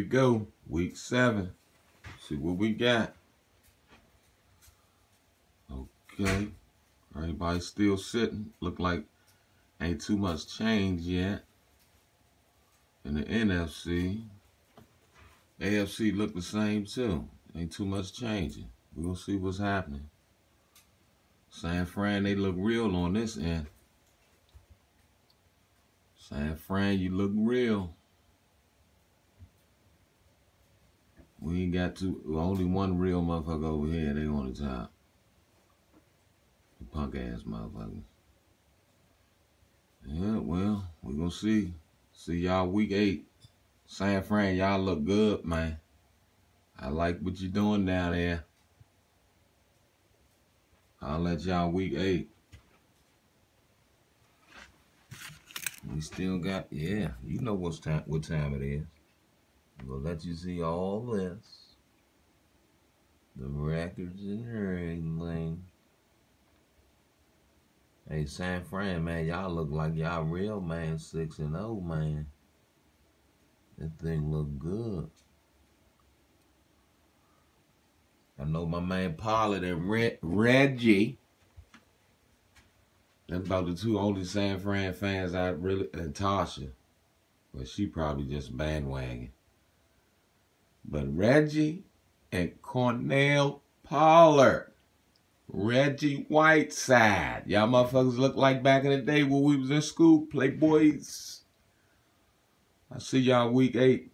we go. Week seven. See what we got. Okay. Everybody still sitting. Look like ain't too much change yet. In the NFC. AFC look the same too. Ain't too much changing. we gonna see what's happening. San Fran, they look real on this end. San Fran, you look real. We ain't got two, only one real motherfucker over here. They on the top. The punk ass motherfucker. Yeah, well, we gonna see. See y'all week eight. San Fran, y'all look good, man. I like what you're doing down there. I'll let y'all week eight. We still got, yeah, you know what's time, what time it is. We'll let you see all this. The records and everything. Hey, San Fran, man, y'all look like y'all real, man, 6 and 0, man. That thing look good. I know my man Pollard and Reg Reggie. That's about the two only San Fran fans I really and Tasha. But she probably just bandwagon. But Reggie and Cornell Pollard. Reggie Whiteside. Y'all motherfuckers look like back in the day when we was in school. Playboys. I see y'all week eight.